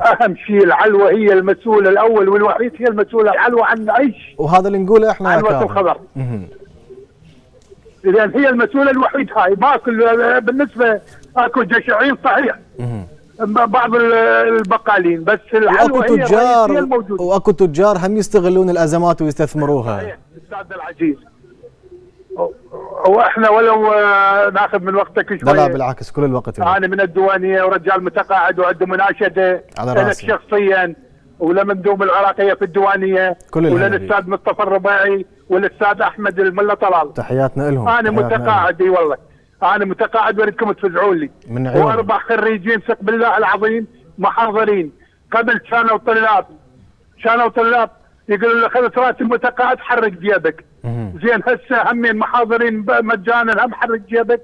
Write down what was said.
أهم شيء العلوة هي المسؤولة الأول والوحيد هي المسؤولة العلوة عن اي شيء وهذا اللي نقوله إحنا كاظم. الخبر. لأن هي المسؤولة الوحيد هاي. باكل بالنسبة اكل جشعين صحيح. بعض ال- البقالين. بس العلوة وأكو هي تجار الموجودة. وأكو تجار هم يستغلون الأزمات ويستثمروها. صحيح. أستاذ وإحنا ولو آه، ناخذ من وقتك لا لا شوي بالعكس كل الوقت أنا من الديوانية ورجال متقاعد وعنده مناشده على لك رأسي. شخصيا ولمندوب العراقية في الديوانية كل وللاستاذ مصطفى الرباعي والأستاذ أحمد الملا طلال. تحياتنا لهم أنا. متقاعد إي والله. أنا متقاعد واريدكم تفزعون لي. من عيوني. وأربع خريجين ثق بالله العظيم محاضرين. قبل كانوا طلاب كانوا طلاب يقولوا له خذ راتب متقاعد حرك جيبك. زين هسه همين محاضرين مجانا هم حرك جيبك